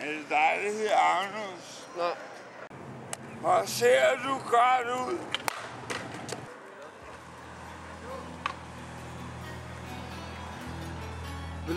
Er det dig, der hedder Agnus? Nej. Hvor ser du godt ud? Vil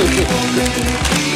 Música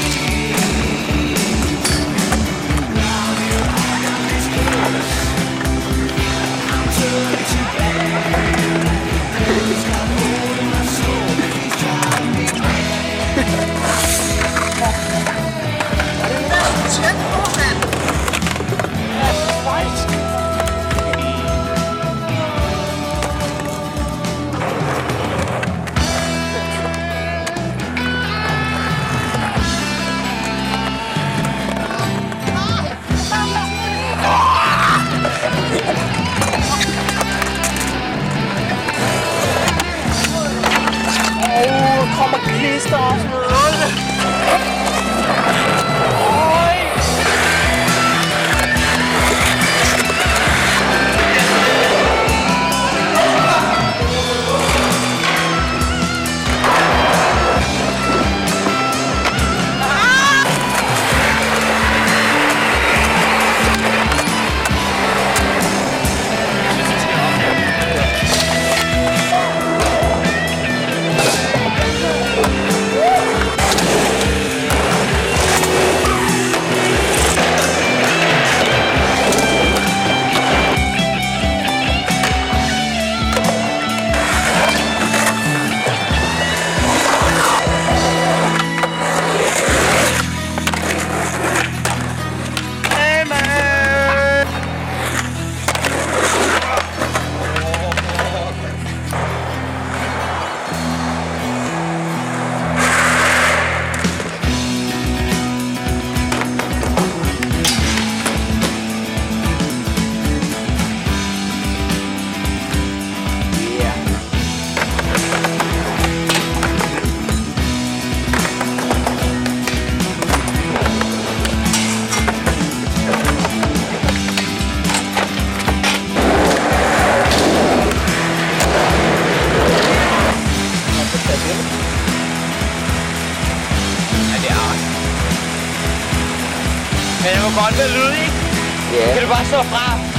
Godt være lydig. Ja. Kan du bare stå fra?